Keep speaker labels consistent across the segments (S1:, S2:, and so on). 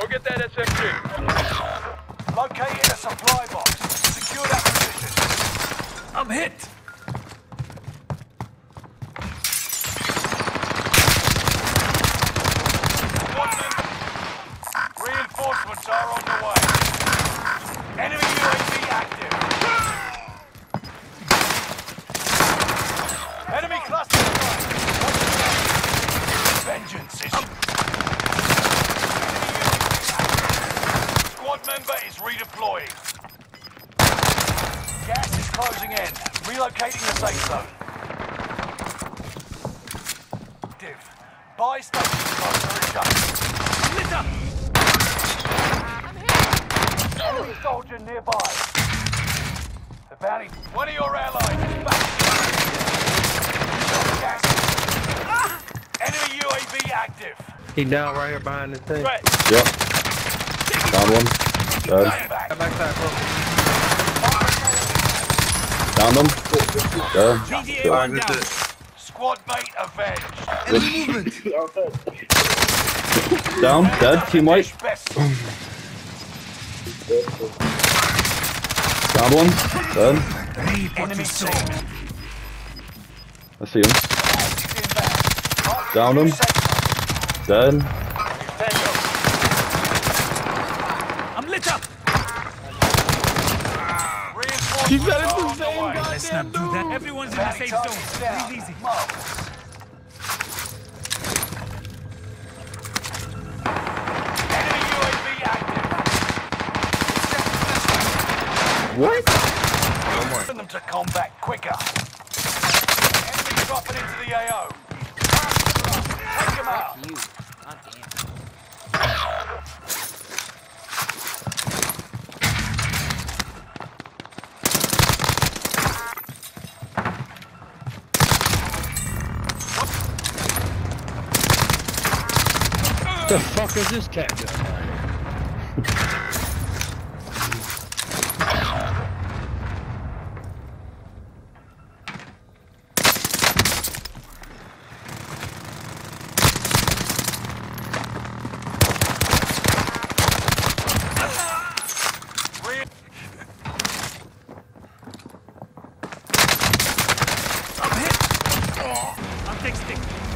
S1: Go get that SMG.
S2: Located a supply box. Secure that position.
S3: I'm hit!
S2: Reinforcements are on the way. Enemy UAV active. Enemy cluster strike. Vengeance is... Enemy UAV active. Squad member is redeploying. Gas is closing in. Relocating the safe zone. Div. Buy station closer is done.
S3: Lit up!
S2: Enemy soldier nearby. The bounty. One of your allies is back. Gas. Enemy UAV active.
S4: He down right here behind this thing.
S2: Threat.
S5: Yep. Down one. Dead.
S2: Back.
S4: Backside.
S5: Down them. Dead.
S3: GDA one down.
S2: Squad mate avenged.
S3: Enemy movement!
S5: Down. Dead. Team white. Down one. Dead.
S2: Enemy.
S5: I see him. Down him. Dead.
S3: I'm lit up!
S2: Reinforcements
S4: got it
S2: are
S4: the
S2: on the
S4: same
S2: way.
S4: guy.
S3: Let's not do that. Everyone's in the
S2: Bounty
S3: safe zone.
S2: down.
S3: Breathe easy.
S2: Mark. Enemy UAV active.
S5: What?
S2: Send them to combat quicker. Enemy dropping into the AO.
S4: The fuck is this cat doing?
S2: Re-
S3: I'm hit! Oh, I'm texting.
S2: Reinforcements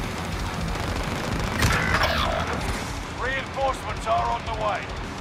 S2: are on the way.